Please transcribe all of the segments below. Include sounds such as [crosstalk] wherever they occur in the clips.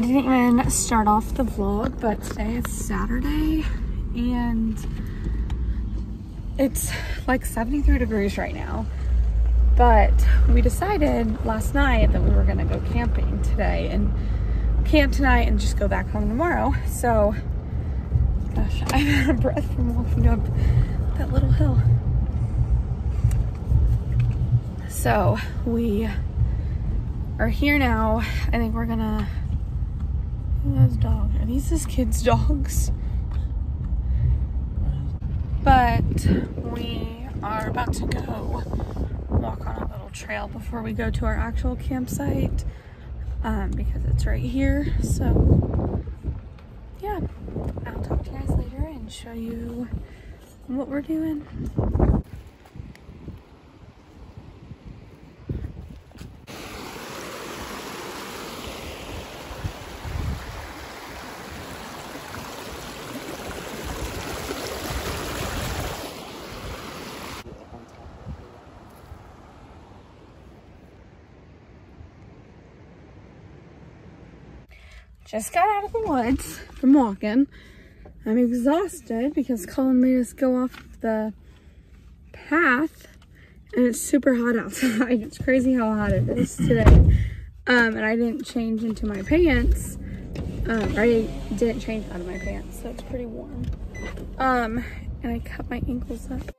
didn't even start off the vlog, but today is Saturday and it's like 73 degrees right now. But we decided last night that we were gonna go camping today and camp tonight and just go back home tomorrow. So, gosh, [laughs] I'm out of breath from walking up that little hill. So we are here now. I think we're gonna, who has dogs? Are these his kids' [laughs] dogs? But we are about to go walk on a little trail before we go to our actual campsite um, because it's right here. So yeah, I'll talk to you guys later and show you what we're doing. Just got out of the woods from walking. I'm exhausted because Collin made us go off the path and it's super hot outside. [laughs] It's crazy how hot it is today. Um, and I didn't change into my pants. Um, I didn't change out of my pants, so it's pretty warm. Um, and I cut my ankles up.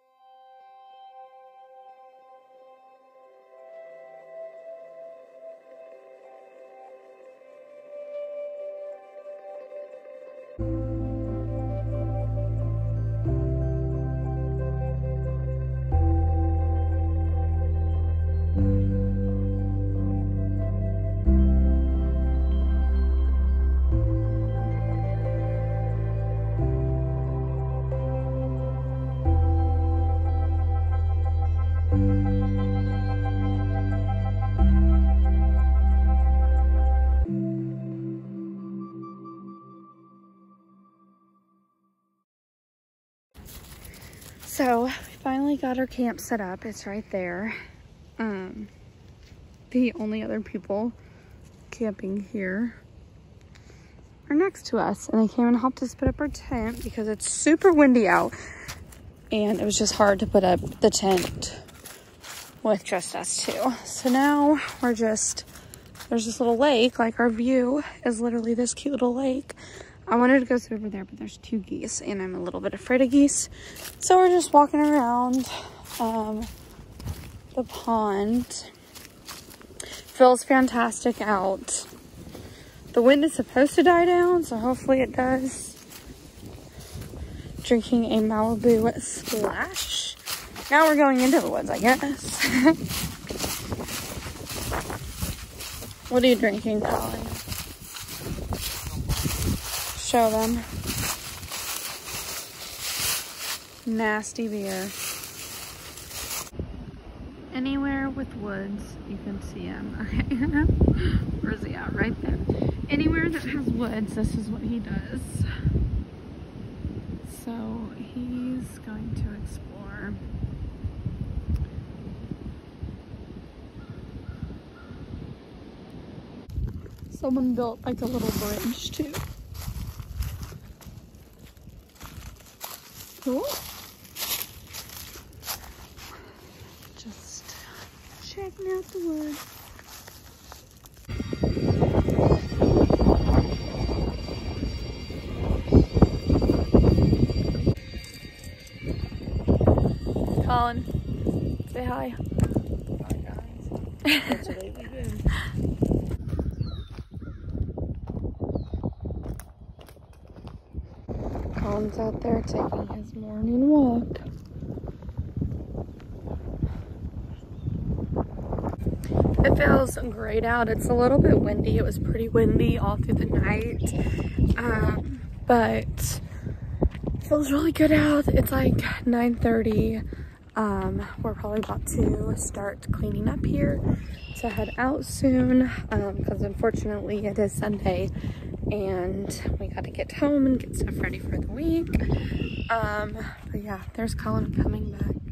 So we finally got our camp set up. It's right there. Um, the only other people camping here are next to us. And they came and helped us put up our tent because it's super windy out. And it was just hard to put up the tent with just us two. So now we're just, there's this little lake, like our view is literally this cute little lake. I wanted to go sit over there, but there's two geese and I'm a little bit afraid of geese. So we're just walking around um, the pond. Feels fantastic out. The wind is supposed to die down, so hopefully it does. Drinking a Malibu splash. Now we're going into the woods, I guess. what are you drinking, Collin? show them. Nasty beer. Anywhere with woods, you can see him. [laughs] Where's he at? Right there. Anywhere that has woods, this is what he does. So he's going to explore. Someone built like a little bridge too. cool. Just checking out the wood. Collin, say hi. Hi guys. [laughs] Collin's out there taking his morning walk. It feels great out. It's a little bit windy. It was pretty windy all through the night. Um, but feels really good out. It's like 9.30. Um, we're probably about to start cleaning up here to head out soon because um, unfortunately it is Sunday and we got to get home and get stuff ready for the week. Um, but yeah, there's Collin coming back.